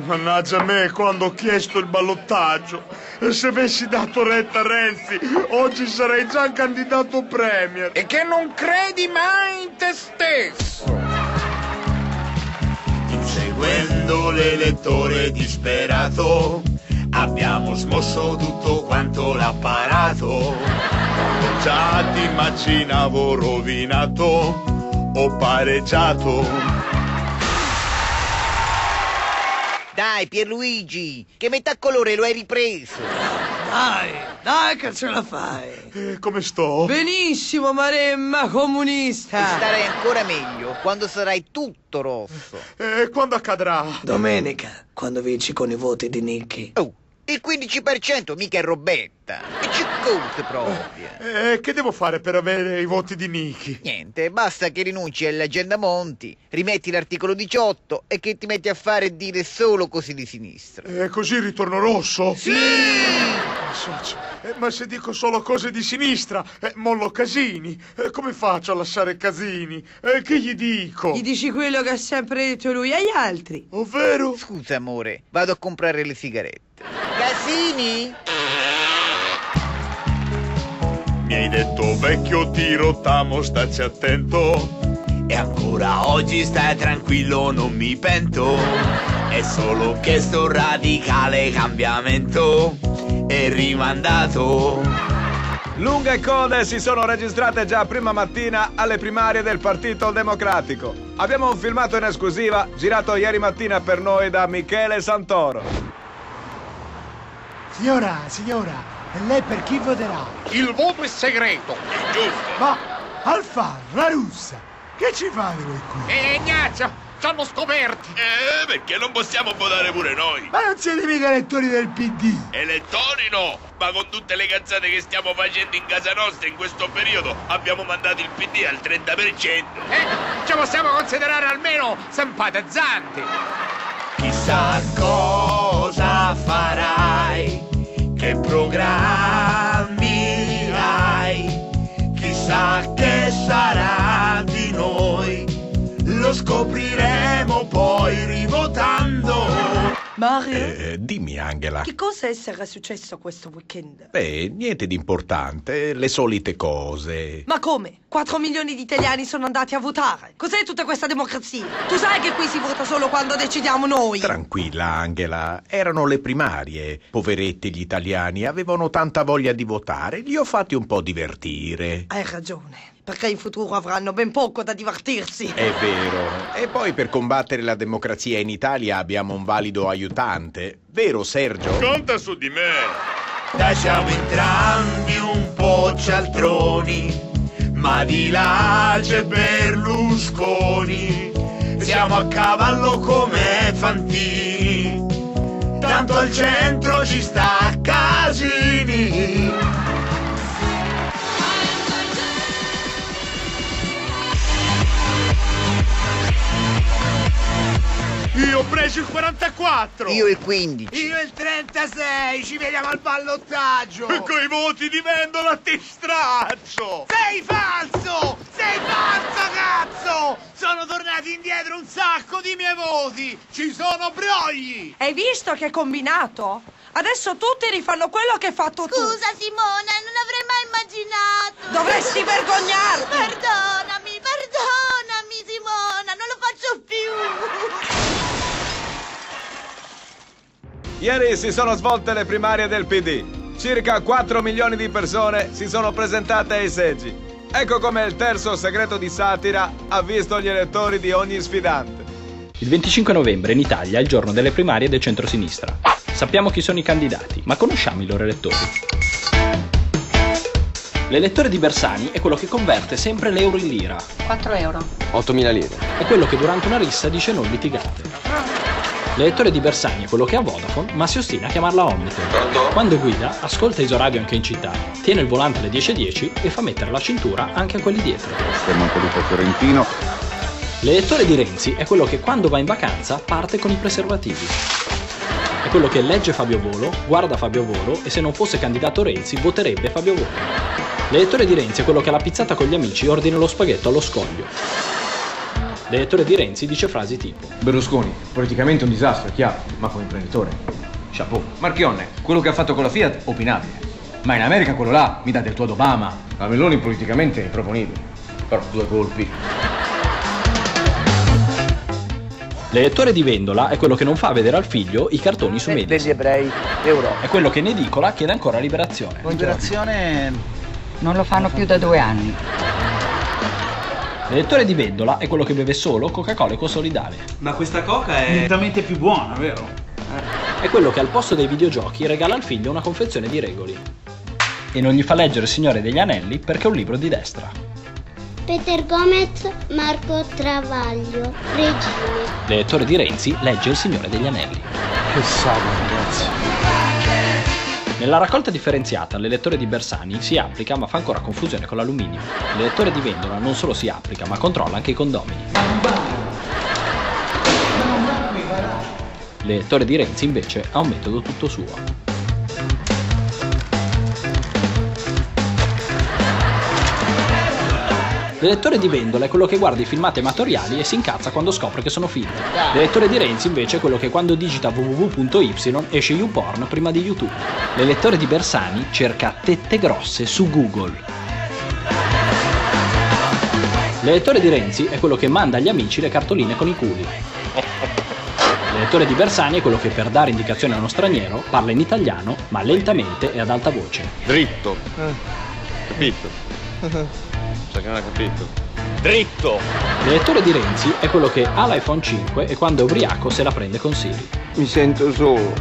Mannaggia me quando ho chiesto il ballottaggio. E se avessi dato retta a Renzi, oggi sarei già candidato premier. E che non credi mai in te stesso. Inseguendo l'elettore disperato, abbiamo smosso tutto quanto l'apparato. Già ti immaginavo rovinato, ho pareggiato. Dai Pierluigi, che metà colore lo hai ripreso? Dai, dai che ce la fai. Eh, come sto? Benissimo, Maremma comunista. Starai ancora meglio quando sarai tutto rosso. E quando accadrà? Domenica, quando vinci con i voti di Nicky. Oh, il 15% mica è robetta. E ci conta proprio. Eh, che devo fare per avere i voti di Niki? Niente, basta che rinunci all'agenda Monti, rimetti l'articolo 18 e che ti metti a fare e dire solo così di sinistra. Eh, così ritorno rosso? Sì! Eh, ma se dico solo cose di sinistra, eh, mollo Casini. Eh, come faccio a lasciare Casini? Eh, che gli dico? Gli dici quello che ha sempre detto lui agli altri. Ovvero? Scusa amore, vado a comprare le sigarette. Casini? Mi hai detto vecchio ti rottamo, staci attento. E ancora oggi stai tranquillo, non mi pento. È solo che sto radicale cambiamento è rimandato. Lunghe code si sono registrate già prima mattina alle primarie del Partito Democratico. Abbiamo un filmato in esclusiva girato ieri mattina per noi da Michele Santoro. Signora, signora, e lei per chi voterà? Il voto è segreto. Ma Alfano, la russa, che ci fate voi qui? E Ignazio, ci hanno scoperti. Eh, perché non possiamo votare pure noi? Ma non siete mica elettori del PD? Elettori no, ma con tutte le cazzate che stiamo facendo in casa nostra in questo periodo abbiamo mandato il PD al 30%. Eh, ci possiamo considerare almeno simpatizzanti. Chissà cosa Mario, Eh, dimmi, Angela. che cosa sarà successo questo weekend? Beh, niente di importante, le solite cose. Ma come? 4 milioni di italiani sono andati a votare. Cos'è tutta questa democrazia? Tu sai che qui si vota solo quando decidiamo noi. Tranquilla, Angela, erano le primarie. Poveretti gli italiani, avevano tanta voglia di votare, li ho fatti un po' divertire. Hai ragione, perché in futuro avranno ben poco da divertirsi. È vero. E poi per combattere la democrazia in Italia abbiamo un valido aiutante. Vero, Sergio? Conta su di me. Dai siamo entrambi un po' cialtroni, ma di là c'è Berlusconi. Siamo a cavallo come Fantini, tanto al centro ci sta Casini. Io ho preso il 44. Io il 15. Io il 36, ci vediamo al ballottaggio. E coi voti di vendola ti straccio. Sei falso! Sei falso, cazzo! Sono tornati indietro un sacco di miei voti! Ci sono brogli! Hai visto che combinato? Adesso tutti rifanno quello che hai fatto tu. Scusa Simona, non avrei mai immaginato. Dovresti vergognarti. Perdonami, perdonami Simona, non lo faccio più. Ieri si sono svolte le primarie del PD. Circa 4 milioni di persone si sono presentate ai seggi. Ecco come il terzo segreto di satira ha visto gli elettori di ogni sfidante. Il 25 novembre in Italia è il giorno delle primarie del centro-sinistra. Sappiamo chi sono i candidati, ma conosciamo i loro elettori. L'elettore di Bersani è quello che converte sempre l'euro in lira. 4 euro. 8.000 lire. È quello che durante una rissa dice non litigate. L'elettore di Bersani è quello che ha Vodafone, ma si ostina a chiamarla Omnitel. Quando guida, ascolta Isoradio anche in città, tiene il volante alle 10.10 e fa mettere la cintura anche a quelli dietro. Schermo Montelupo Fiorentino. L'elettore di Renzi è quello che quando va in vacanza parte con i preservativi. È quello che legge Fabio Volo, guarda Fabio Volo e se non fosse candidato Renzi voterebbe Fabio Volo. L'elettore di Renzi è quello che alla pizzata con gli amici ordina lo spaghetto allo scoglio. L'elettore di Renzi dice frasi tipo Berlusconi, politicamente un disastro, è chiaro, ma come imprenditore. Chapeau. Marchionne, quello che ha fatto con la Fiat, opinabile. Ma in America quello là mi dà del tuo ad Obama. La Meloni politicamente improponibile. Però due colpi. L'elettore di Vendola è quello che non fa vedere al figlio i cartoni su Mediaset. Degli ebrei, Europa. È quello che in edicola chiede ancora liberazione. Liberazione Non lo fanno più da due anni. L'elettore di Vendola è quello che beve solo Coca-Cola Ecosolidale. Ma questa coca è nettamente più buona, vero? È quello che al posto dei videogiochi regala al figlio una confezione di regoli. E non gli fa leggere Il Signore degli Anelli perché è un libro di destra. Peter Gomez, Marco Travaglio, Regine. L'elettore di Renzi legge Il Signore degli Anelli. Che sabato, ragazzi. Nella raccolta differenziata l'elettore di Bersani si applica ma fa ancora confusione con l'alluminio. L'elettore di Vendola non solo si applica ma controlla anche i condomini. L'elettore di Renzi invece ha un metodo tutto suo. L'elettore di Vendola è quello che guarda i filmati amatoriali e si incazza quando scopre che sono finti. L'elettore di Renzi invece è quello che quando digita www.y esce YouPorn prima di YouTube. L'elettore di Bersani cerca tette grosse su Google. L'elettore di Renzi è quello che manda agli amici le cartoline con i culi. L'elettore di Bersani è quello che per dare indicazioni a uno straniero parla in italiano, ma lentamente e ad alta voce. Dritto. Capito? Che non ha capito. Dritto! L'elettore di Renzi è quello che ha l'iPhone 5 e quando è ubriaco se la prende con Siri. Mi sento solo.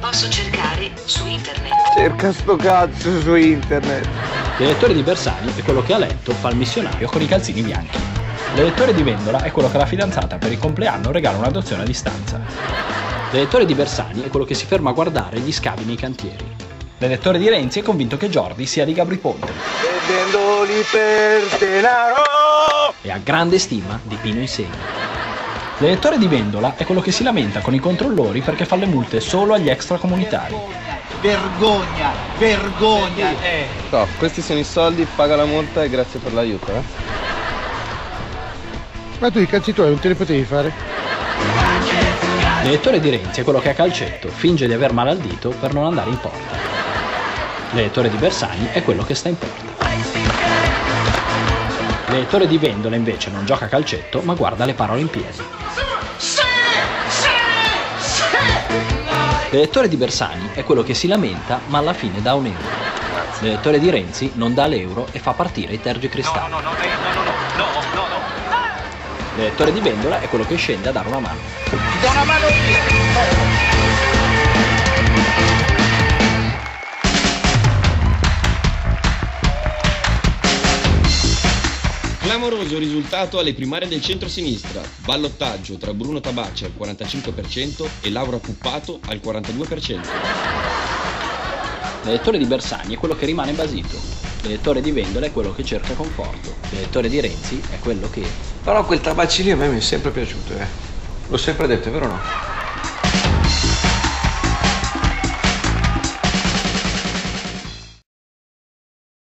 Posso cercare su internet. Cerca sto cazzo su internet. L'elettore di Bersani è quello che a letto fa il missionario con i calzini bianchi. L'elettore di Vendola è quello che alla fidanzata per il compleanno regala un'adozione a distanza. L'elettore di Bersani è quello che si ferma a guardare gli scavi nei cantieri. L'elettore di Renzi è convinto che Jordi sia di Gabri Ponte Vendendoli per denaro. e ha grande stima di Pino Insegni. L'elettore di Vendola è quello che si lamenta con i controllori perché fa le multe solo agli extracomunitari. Vergogna, vergogna. Eh. No, questi sono i soldi, paga la multa e grazie per l'aiuto, eh. Ma tu i cazzi tuoi non te li potevi fare? L'elettore di Renzi è quello che a calcetto finge di aver male al dito per non andare in porta. L'elettore di Bersani è quello che sta in porta. L'elettore di Vendola invece non gioca a calcetto ma guarda le parole in piedi. L'elettore di Bersani è quello che si lamenta ma alla fine dà un euro. L'elettore di Renzi non dà l'euro e fa partire i tergicristalli. L'elettore di Vendola è quello che scende a dare una mano. Clamoroso risultato alle primarie del centro-sinistra. Ballottaggio tra Bruno Tabacci al 45% e Laura Puppato al 42%. L'elettore di Bersani è quello che rimane basito. L'elettore di Vendola è quello che cerca conforto. L'elettore di Renzi è quello che... Però quel tabacci lì a me mi è sempre piaciuto, eh. L'ho sempre detto, è vero o no?